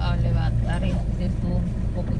a, levantar y tienes tú un poco